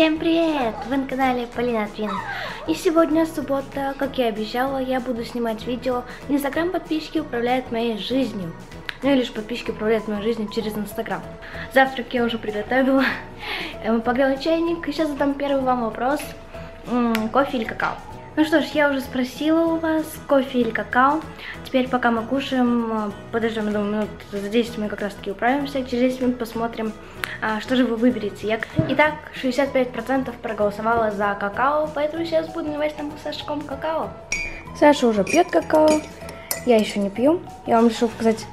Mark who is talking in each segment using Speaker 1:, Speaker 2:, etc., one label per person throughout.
Speaker 1: Вы на канале Полина Твин. И сегодня суббота, как я обещала, я буду снимать видео. Инстаграм подписчики управляют моей жизнью. Ну или же подписчики управляют моей жизнью через Инстаграм. Завтрак я уже приготовила. Погрела чайник. И сейчас задам первый вам вопрос. Кофе или какао? Ну что ж, я уже спросила у вас, кофе или какао. Теперь пока мы кушаем, подождем, я думаю, минут за 10 мы как раз таки управимся. Через 10 минут посмотрим, а, что же вы выберете. Я... Итак, 65% проголосовала за какао, поэтому сейчас буду наливать там Сашком какао. Саша уже пьет какао, я еще не пью. Я вам решил показать,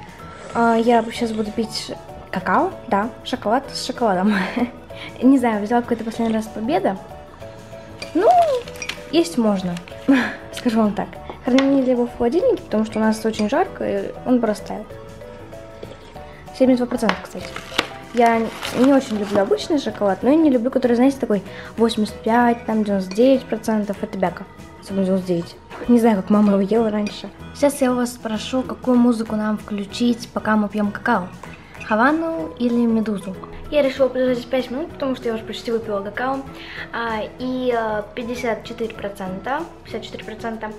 Speaker 1: а, я сейчас буду пить какао, да, шоколад с шоколадом. Не знаю, взяла какой-то последний раз победа. Ну, есть можно, скажу вам так. Хранили его в холодильнике, потому что у нас очень жарко, и он простаял. 72%, кстати. Я не очень люблю обычный шоколад, но я не люблю, который, знаете, такой 85, там 99%. Это бяка. Особенно 99. Не знаю, как мама его ела раньше. Сейчас я у вас спрошу, какую музыку нам включить, пока мы пьем какао. Хавану или Медузу? Я решила подождать 5 минут, потому что я уже почти выпила какао. А, и 54%, 54%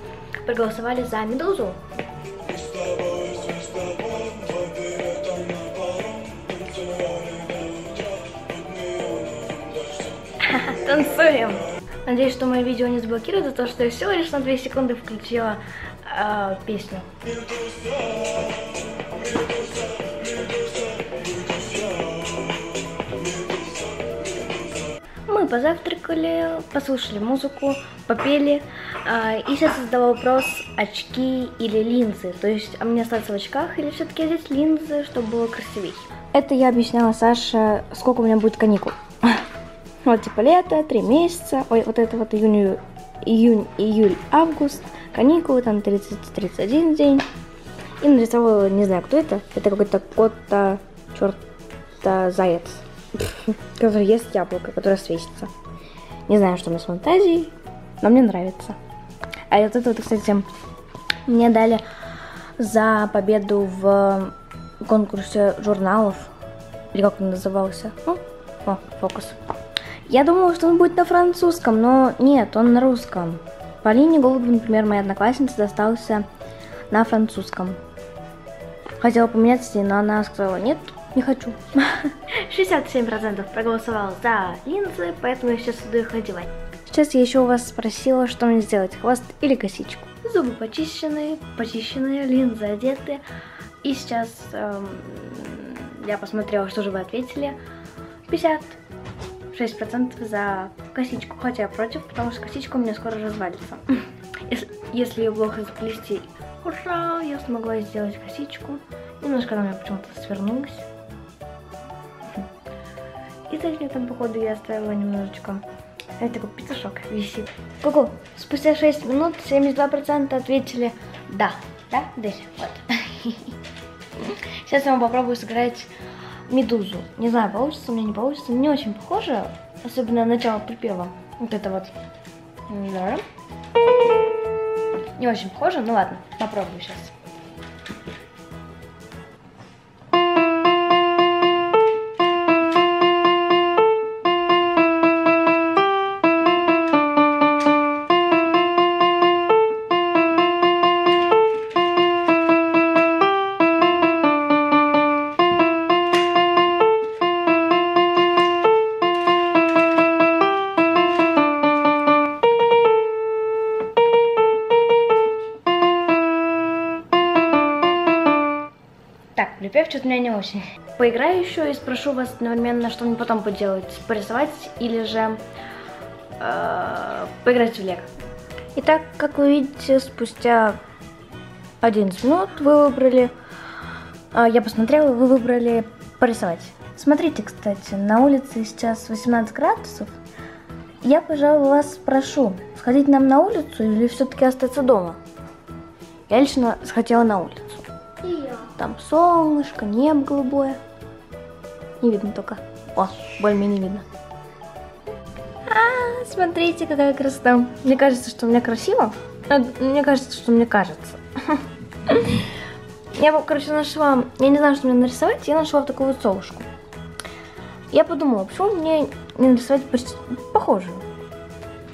Speaker 1: проголосовали за Медузу. Танцуем! Надеюсь, что мое видео не заблокируют за то, что я всего лишь на 2 секунды включила э, песню. Позавтракали, послушали музыку, попели. Э, и сейчас задала вопрос, очки или линзы. То есть, а мне остаться в очках или все-таки одеть линзы, чтобы было красивей? Это я объясняла Саше, сколько у меня будет каникул. Вот типа лето, три месяца, ой, вот это вот июнь, июнь, июль, август, каникулы, там 30-31 день. И нарисовала, не знаю, кто это, это какой-то кот-то, черта, заяц, который ест яблоко, которое светится. Не знаю, что меня с фантазией, но мне нравится. А вот это вот, кстати, мне дали за победу в конкурсе журналов, или как он назывался, ну, о, фокус. Я думала, что он будет на французском, но нет, он на русском. Полине Голубу, например, моя одноклассница достался на французском. Хотела поменять с ней, но она сказала, нет, не хочу. 67% проголосовал за линзы, поэтому я сейчас иду их одевать. Сейчас я еще у вас спросила, что мне сделать, хвост или косичку. Зубы почищенные, почищенные, линзы одеты. И сейчас эм, я посмотрела, что же вы ответили. 50 6% за косичку, хотя я против, потому что косичка у меня скоро развалится. Если, если ее плохо заплести, ура, я смогла сделать косичку. Немножко она у меня почему-то свернулась. Нее там, походу, я оставила немножечко. Это такой петушок висит. Ку-ку, спустя 6 минут 72% ответили да. Да, здесь, вот. Сейчас я вам попробую сыграть медузу. Не знаю, получится у меня, не получится. Не очень похоже, особенно начало припева. Вот это вот. Да. Не очень похоже, ну ладно, попробую сейчас. Что-то у меня не очень. Поиграю еще и спрошу вас одновременно, что мне потом поделать. Порисовать или же э, поиграть в лего. Итак, как вы видите, спустя 11 минут вы выбрали... Э, я посмотрела, вы выбрали порисовать. Смотрите, кстати, на улице сейчас 18 градусов. Я, пожалуй, вас спрошу, сходить нам на улицу или все-таки остаться дома? Я лично схотела на улицу. Там солнышко, небо голубое. Не видно только. О, более-менее видно. А, смотрите, какая красота. Мне кажется, что у меня красиво. А, мне кажется, что мне кажется. Я, короче, нашла... Я не знаю, что мне нарисовать. Я нашла вот такую вот совушку. Я подумала, почему мне не нарисовать почти похожую.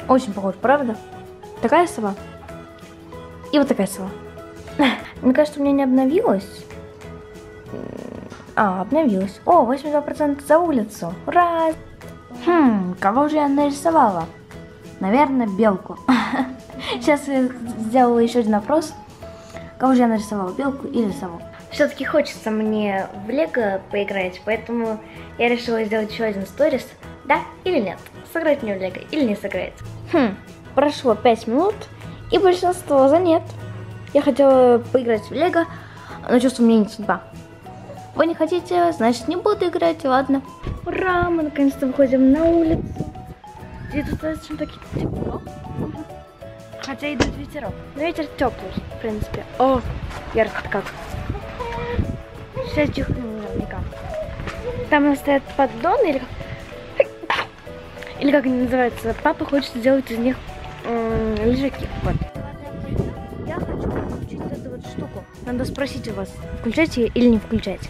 Speaker 1: Очень похож, правда? Такая сова. И вот такая сова. Мне кажется, у меня не обновилось. А, обновилось. О, 82% за улицу. Ура! Хм, кого же я нарисовала? Наверное, белку. Сейчас я сделала еще один вопрос. Кого же я нарисовала, белку или сову? Все-таки хочется мне в Лего поиграть, поэтому я решила сделать еще один сторис. Да или нет? Сыграть мне в Лего или не сыграть? Хм, прошло 5 минут, и большинство за нет. Я хотела поиграть в Лего, но чувствую, мне не судьба. Вы не хотите, значит не буду играть, ладно. Ура, мы наконец-то выходим на улицу. Здесь достаточно таки тепло. Хотя идут ветерок. Но ветер теплый, в принципе. О, ярко как. Сейчас чихну наверняка. Там стоят поддоны или как... Или как они называются. Папа хочет сделать из них лежаки. Вот. Надо спросить у вас, включать ее или не включать.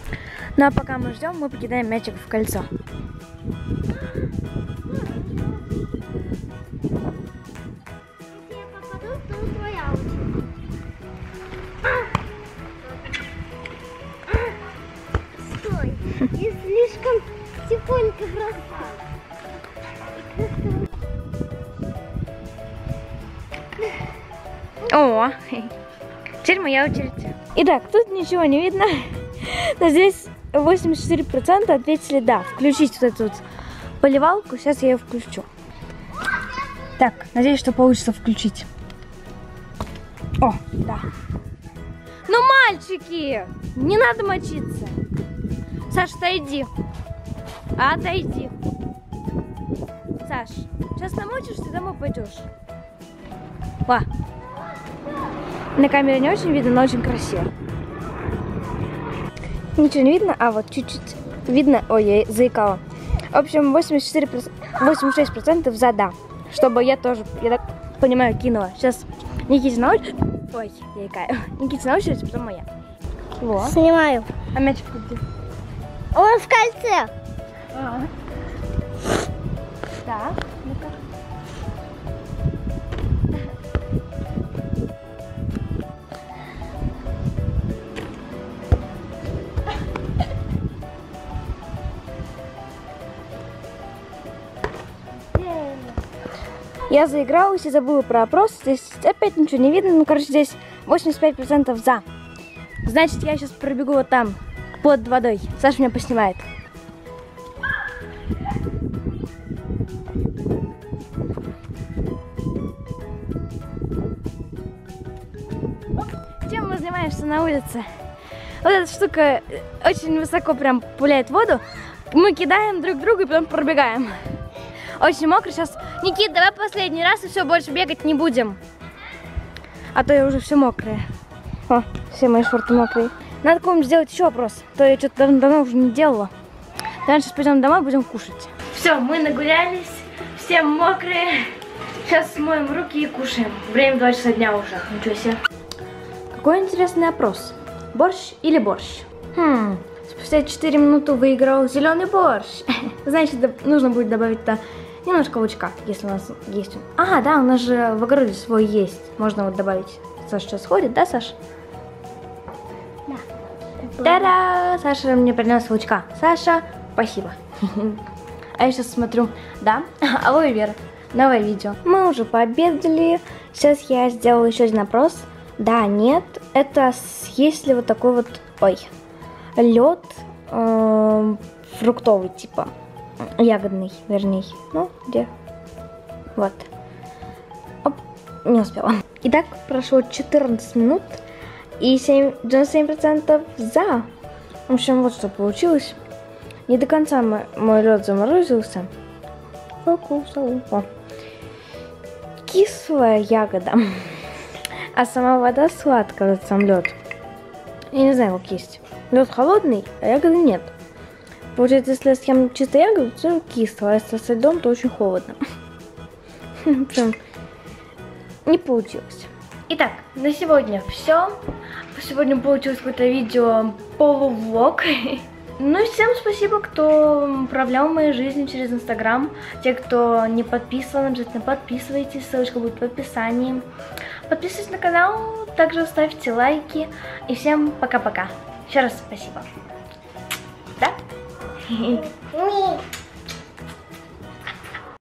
Speaker 1: Ну а пока мы ждем, мы покидаем мячик в кольцо.
Speaker 2: Я слишком тихонько бросал.
Speaker 1: О, теперь моя очередь. Итак, тут ничего не видно, но здесь 84% ответили да. Включить вот эту вот поливалку, сейчас я ее включу. Так, надеюсь, что получится включить. О, да. Ну, мальчики, не надо мочиться. Саш, отойди. Отойди. Саш, сейчас намочишься, домой пойдешь. Ва. На камере не очень видно, но очень красиво. Ничего не видно, а вот чуть-чуть видно. Ой, я заикала. В общем, 84%, 86% за да. Чтобы я тоже, я так понимаю, кинула. Сейчас Никите на очередь. Ой, я икаю. Никите на очередь, потом моя. Вот.
Speaker 2: Снимаю.
Speaker 1: А мячик где?
Speaker 2: Он в кольце.
Speaker 1: Так, ну-ка. Я заигралась и забыла про опрос. Здесь опять ничего не видно. Ну, короче, здесь 85% за. Значит, я сейчас пробегу вот там, под водой. Саша меня поснимает. Чем мы занимаемся на улице? Вот эта штука э, очень высоко прям пуляет воду. Мы кидаем друг друга и потом пробегаем. Очень мокро сейчас. Никит, давай последний раз и все, больше бегать не будем. А то я уже все мокрая. О, все мои шорты мокрые. Надо кому-нибудь сделать еще вопрос. А То я что-то давно, давно уже не делала. Давай сейчас пойдем домой, будем кушать. Все, мы нагулялись, все мокрые. Сейчас смоем руки и кушаем. Время 2 часа дня уже. Ничего себе. Какой интересный опрос. Борщ или борщ? Хм, спустя 4 минуты выиграл зеленый борщ. Значит, нужно будет добавить то немножко лучка, если у нас есть. А, да, у нас же в огороде свой есть. Можно вот добавить. Саша сейчас ходит, да, Саш? Та-да! Саша мне принес лучка. Саша, спасибо. А я сейчас смотрю, да, алло, Вера, новое видео. Мы уже пообедали. Сейчас я сделала еще один опрос. Да, нет, это есть ли вот такой вот, ой, лед фруктовый, типа, ягодный, вернее. Ну, где? Вот. Оп, не успела. Итак, прошло 14 минут и 7, 97% за. В общем, вот что получилось. Не до конца мой, мой лед заморозился. Покусал. О. Кислая ягода. А сама вода сладкая, вот сам лед. Я не знаю, как есть. Лед холодный, а ягоды нет. Получается, если я съем чисто ягоду, то кисло, а если с льдом, то очень холодно. Прям не получилось. Итак, на сегодня все. Сегодня получилось какое-то видео полувлог. Ну и всем спасибо, кто управлял моей жизнью через Инстаграм. Те, кто не подписан, обязательно подписывайтесь, ссылочка будет в описании. Подписывайтесь на канал, также ставьте лайки. И всем пока-пока. Еще раз спасибо. Да?
Speaker 2: Нет.